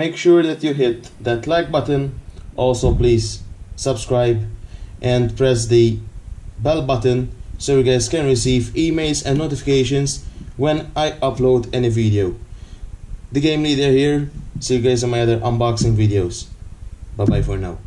make sure that you hit that like button. Also please subscribe and press the bell button so you guys can receive emails and notifications when I upload any video. The game leader here. See you guys in my other unboxing videos. Bye bye for now.